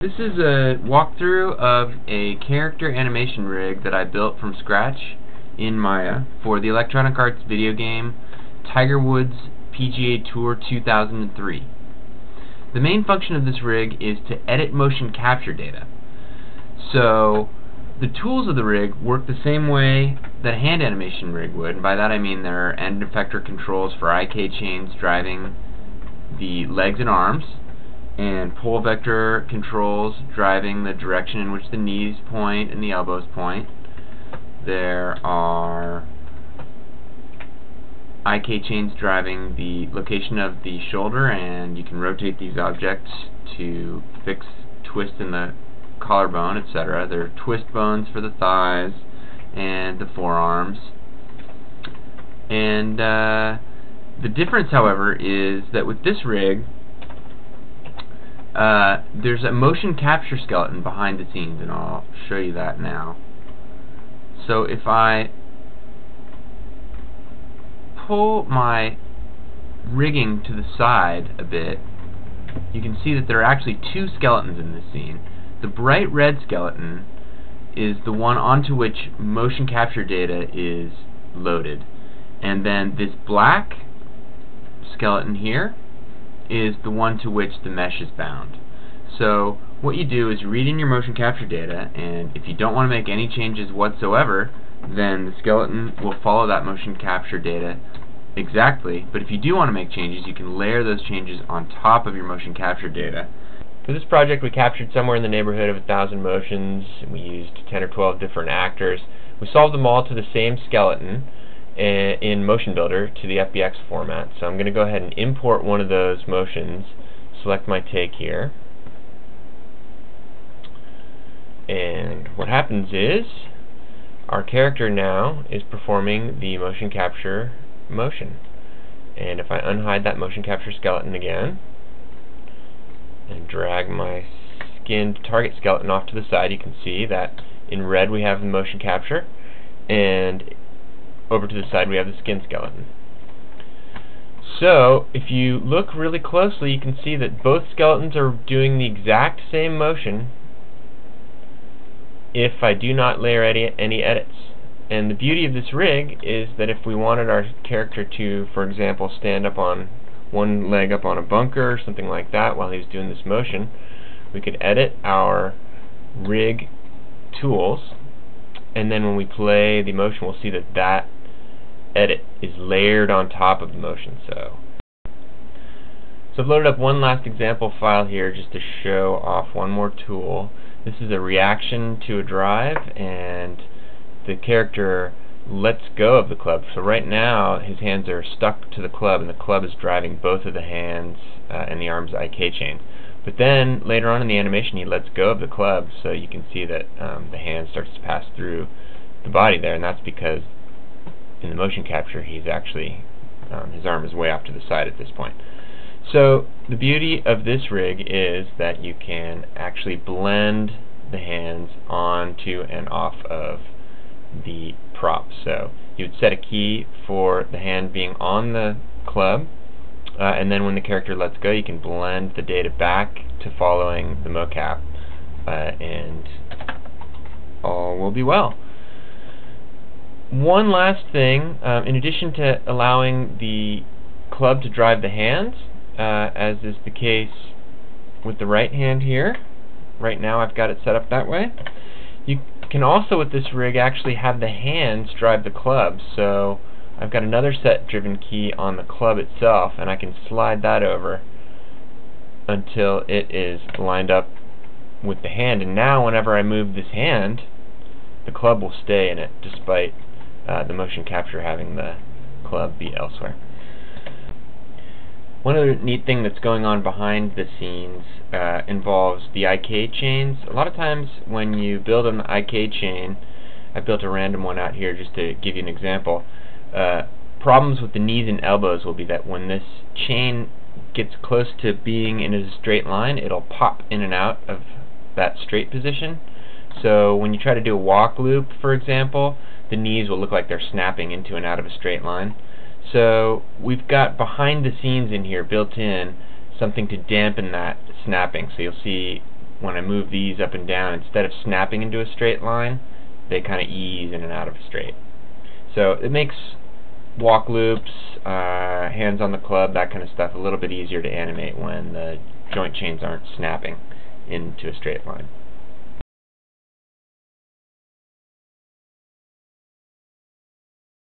This is a walkthrough of a character animation rig that I built from scratch in Maya for the Electronic Arts video game Tiger Woods PGA Tour 2003. The main function of this rig is to edit motion capture data. So the tools of the rig work the same way that a hand animation rig would, and by that I mean there are end effector controls for IK chains driving the legs and arms, and pole vector controls driving the direction in which the knees point and the elbows point. There are IK chains driving the location of the shoulder and you can rotate these objects to fix twist in the collarbone, etc. There are twist bones for the thighs and the forearms. And uh, the difference, however, is that with this rig, uh, there's a motion capture skeleton behind the scenes, and I'll show you that now. So if I pull my rigging to the side a bit, you can see that there are actually two skeletons in this scene. The bright red skeleton is the one onto which motion capture data is loaded. And then this black skeleton here is the one to which the mesh is bound. So what you do is read in your motion capture data, and if you don't want to make any changes whatsoever, then the skeleton will follow that motion capture data exactly, but if you do want to make changes, you can layer those changes on top of your motion capture data. For this project, we captured somewhere in the neighborhood of a thousand motions, we used 10 or 12 different actors. We solved them all to the same skeleton, Uh, in Motion Builder to the FBX format. So I'm going to go ahead and import one of those motions, select my take here, and what happens is our character now is performing the motion capture motion. And if I unhide that motion capture skeleton again, and drag my skinned target skeleton off to the side, you can see that in red we have the motion capture, and over to the side we have the skin skeleton. So, if you look really closely, you can see that both skeletons are doing the exact same motion if I do not layer any, any edits. And the beauty of this rig is that if we wanted our character to, for example, stand up on one leg up on a bunker or something like that while he's doing this motion, we could edit our rig tools and then when we play the motion we'll see that that edit is layered on top of the motion. So, so I've loaded up one last example file here just to show off one more tool. This is a reaction to a drive, and the character lets go of the club. So right now, his hands are stuck to the club, and the club is driving both of the hands uh, and the arms IK chain. But then, later on in the animation, he lets go of the club, so you can see that um, the hand starts to pass through the body there, and that's because in the motion capture, he's actually, um, his arm is way off to the side at this point. So the beauty of this rig is that you can actually blend the hands onto and off of the prop. So you would set a key for the hand being on the club, uh, and then when the character lets go, you can blend the data back to following the mocap, uh, and all will be well one last thing, um, in addition to allowing the club to drive the hands, uh, as is the case with the right hand here, right now I've got it set up that way, you can also with this rig actually have the hands drive the club, so I've got another set driven key on the club itself, and I can slide that over until it is lined up with the hand, and now whenever I move this hand, the club will stay in it despite uh, the motion capture having the club be elsewhere. One other neat thing that's going on behind the scenes uh, involves the IK chains. A lot of times when you build an IK chain, I built a random one out here just to give you an example, uh, problems with the knees and elbows will be that when this chain gets close to being in a straight line, it'll pop in and out of that straight position. So when you try to do a walk loop, for example, the knees will look like they're snapping into and out of a straight line. So we've got behind the scenes in here built in something to dampen that snapping. So you'll see when I move these up and down, instead of snapping into a straight line, they kind of ease in and out of a straight. So it makes walk loops, uh, hands on the club, that kind of stuff a little bit easier to animate when the joint chains aren't snapping into a straight line.